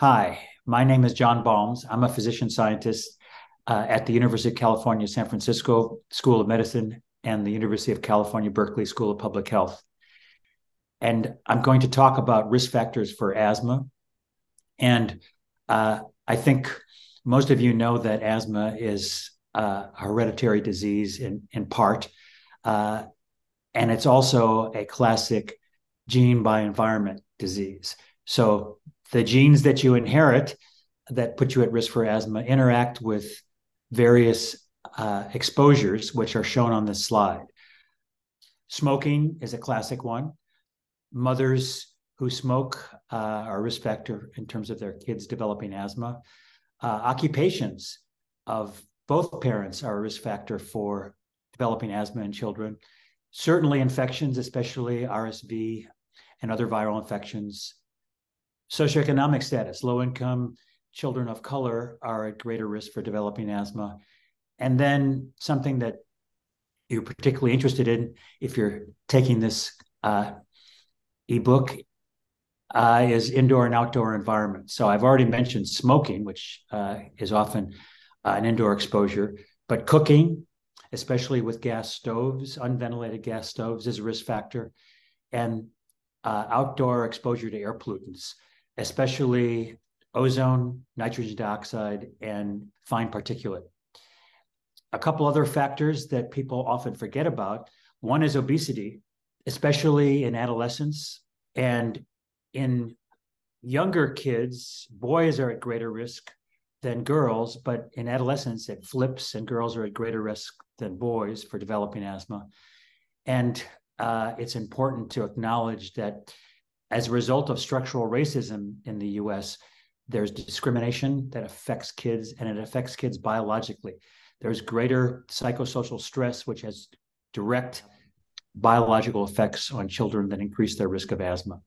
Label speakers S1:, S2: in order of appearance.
S1: Hi, my name is John Balmes. I'm a physician scientist uh, at the University of California, San Francisco School of Medicine and the University of California, Berkeley School of Public Health. And I'm going to talk about risk factors for asthma. And uh, I think most of you know that asthma is uh, a hereditary disease in, in part. Uh, and it's also a classic gene by environment disease. So the genes that you inherit that put you at risk for asthma interact with various uh, exposures, which are shown on this slide. Smoking is a classic one. Mothers who smoke uh, are a risk factor in terms of their kids developing asthma. Uh, occupations of both parents are a risk factor for developing asthma in children. Certainly, infections, especially RSV and other viral infections, Socioeconomic status, low income children of color are at greater risk for developing asthma. And then something that you're particularly interested in if you're taking this uh, ebook uh, is indoor and outdoor environment. So I've already mentioned smoking, which uh, is often uh, an indoor exposure, but cooking, especially with gas stoves, unventilated gas stoves, is a risk factor, and uh, outdoor exposure to air pollutants especially ozone, nitrogen dioxide, and fine particulate. A couple other factors that people often forget about one is obesity, especially in adolescence. And in younger kids, boys are at greater risk than girls, but in adolescence, it flips, and girls are at greater risk than boys for developing asthma. And uh, it's important to acknowledge that as a result of structural racism in the US, there's discrimination that affects kids and it affects kids biologically. There's greater psychosocial stress, which has direct biological effects on children that increase their risk of asthma.